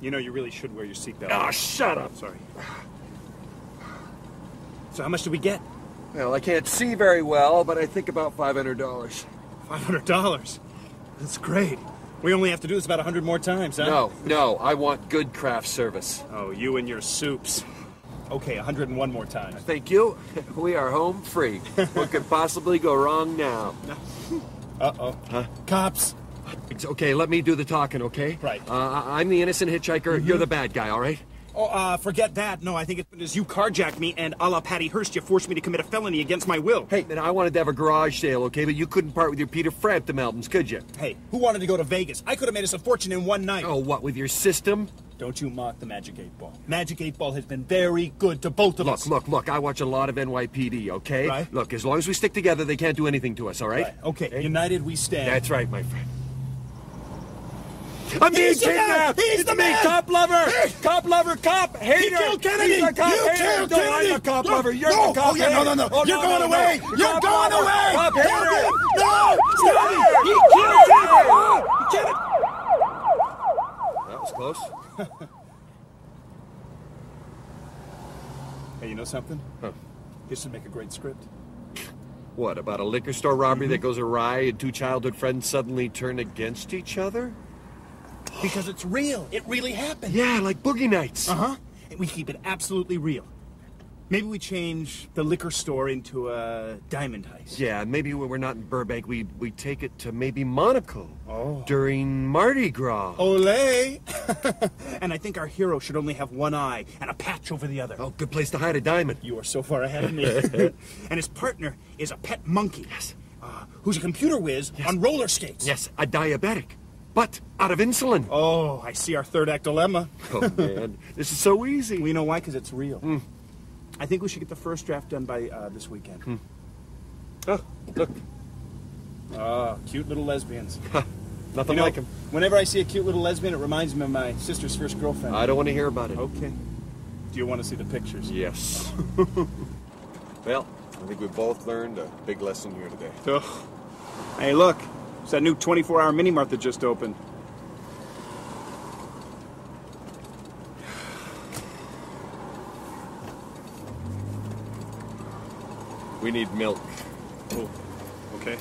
You know, you really should wear your seatbelt. Ah, shut up. Sorry. So how much do we get? Well, I can't see very well, but I think about $500. Five hundred dollars. That's great. We only have to do this about a hundred more times, huh? No, no, I want good craft service. Oh, you and your soups. Okay, a hundred and one more times. Thank you. We are home free. what could possibly go wrong now? Uh oh. Huh? Cops. It's okay, let me do the talking, okay? Right. Uh, I'm the innocent hitchhiker. You're the bad guy, all right? Oh, uh, forget that. No, I think it's because you carjacked me and a la Patty Hearst, you forced me to commit a felony against my will. Hey, man, I wanted to have a garage sale, okay? But you couldn't part with your Peter Frampton albums, could you? Hey, who wanted to go to Vegas? I could have made us a fortune in one night. Oh, what, with your system? Don't you mock the Magic 8 Ball. Magic 8 Ball has been very good to both of Look, us. look, look, I watch a lot of NYPD, okay? Right. Look, as long as we stick together, they can't do anything to us, all right? Right, Okay, united we stand. That's right, my friend. I'm being He's the man! kidnapped! He's It's the me, man! cop lover! Hey! Cop lover, cop hater! He killed Kennedy! He's a cop You hater! killed no, Kennedy! I'm a cop No, lover! You're no! the cop Oh, yeah, no, hater! no, no. Oh, You're no, going no, away! no. You're Cop going lover, away! Cop hater! him! No! Stop it! He killed killed Kennedy! That was close. Hey, you know something? Huh. This would make a great script. What, about a liquor store robbery that mm-hmm. goes awry and two childhood friends suddenly turn against each other? Because it's real. It really happened. Yeah, like Boogie Nights. Uh huh. And we keep it absolutely real. Maybe we change the liquor store into a diamond heist. Yeah, maybe when we're not in Burbank, we we take it to maybe Monaco. Oh. During Mardi Gras. Olay! and I think our hero should only have one eye and a patch over the other. Oh, good place to hide a diamond. You are so far ahead of me. and his partner is a pet monkey. Yes. Uh, who's a computer whiz on roller skates. Yes, a diabetic, but out of insulin. Oh, I see our third act dilemma. Oh man, this is so easy. We know why, because it's real. Hmm. I think we should get the first draft done by uh, this weekend. Oh, look, Oh, cute little lesbians. nothing You know, like him. whenever I see a cute little lesbian, it reminds me of my sister's first girlfriend. I don't want to hear about it. Okay. Do you want to see the pictures? Yes. well, I think we both learned a big lesson here today. Hey, look. It's that new 24-hour mini mart that just opened. We need milk. Oh, okay.